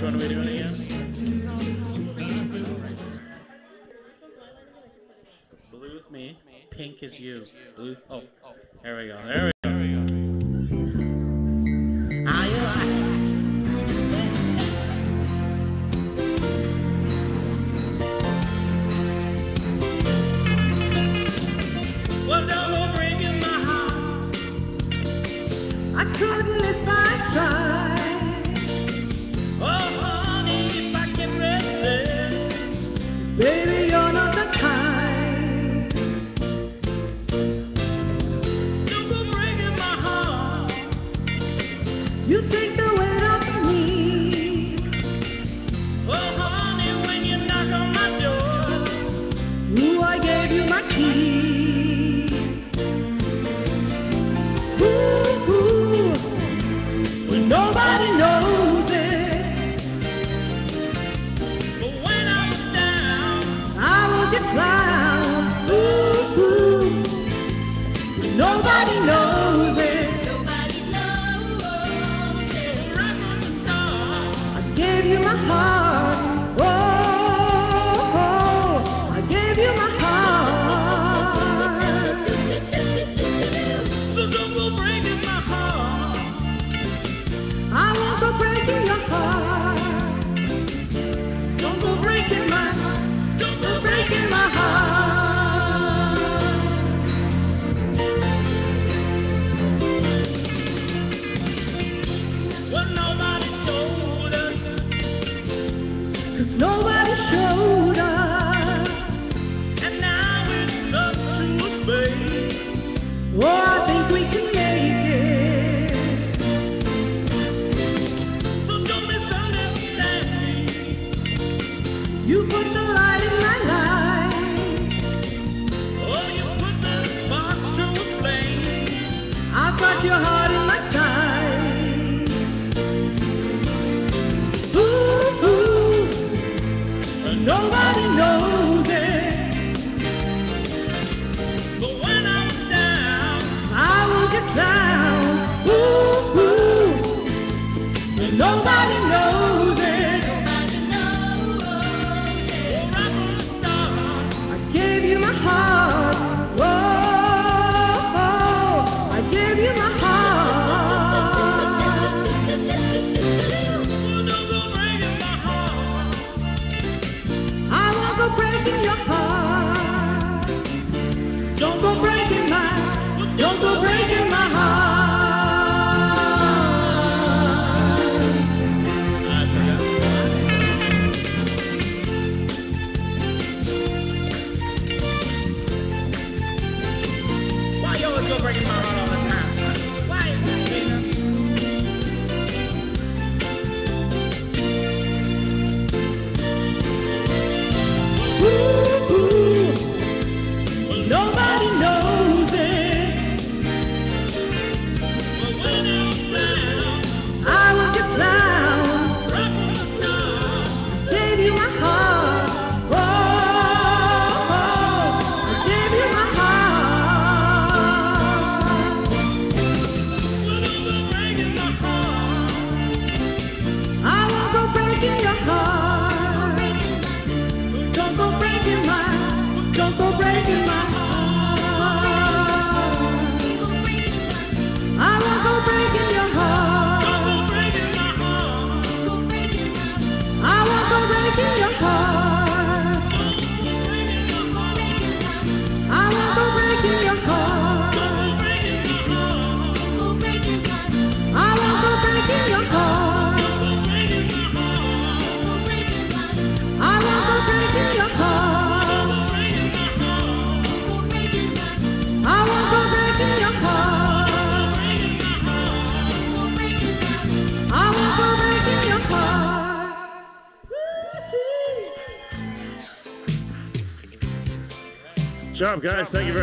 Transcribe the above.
which one are we doing again? Blue is me, pink is you. Blue, oh, here we go, there we go. There we go. Nobody knows. Cause nobody showed us. And now up to. Oh, I think we can. Nobody knows it. But when I was down, I was your clown. Ooh, ooh. Nobody knows. breaking your heart. Don't go breaking mine. Don't go breaking my. job, guys. Thank you very much.